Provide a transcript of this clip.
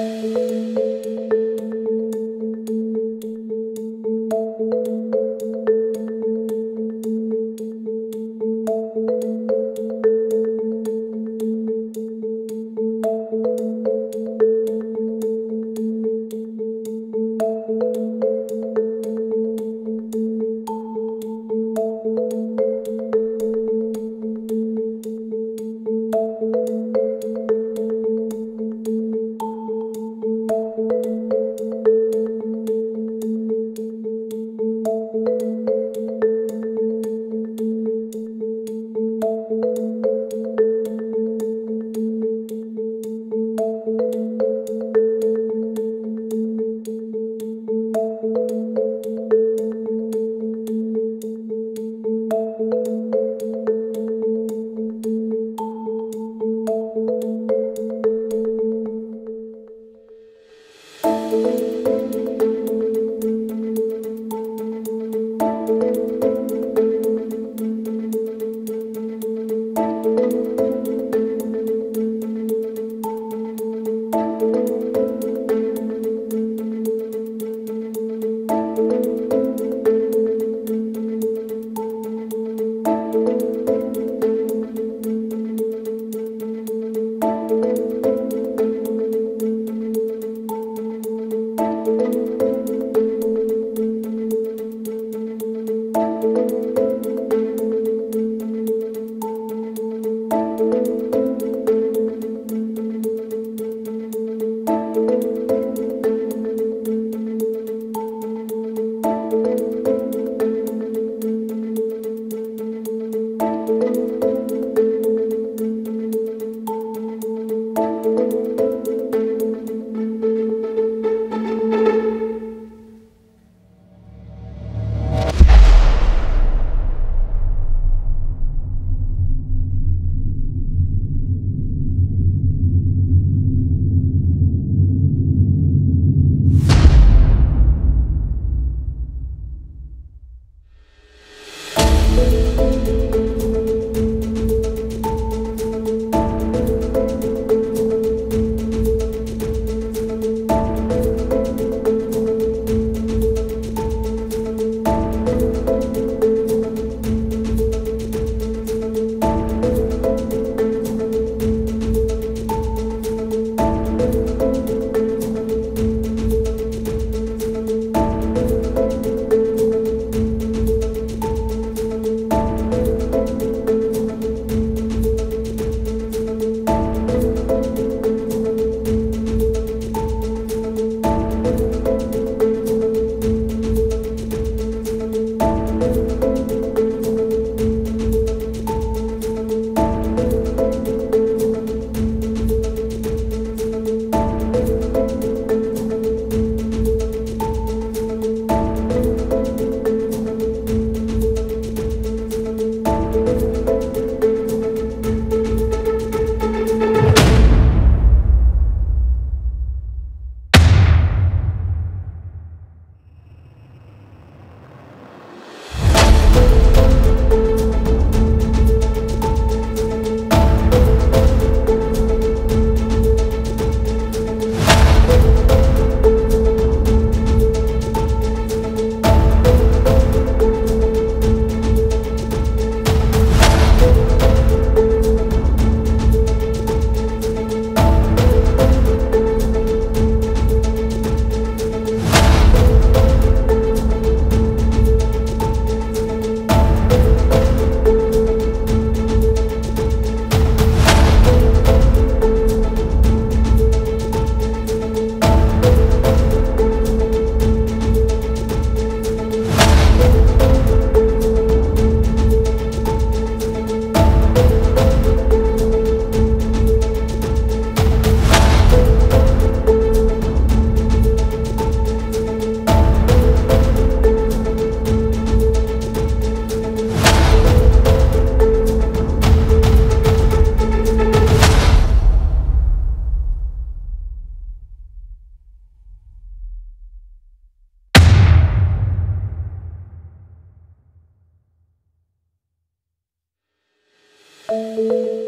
Thank Música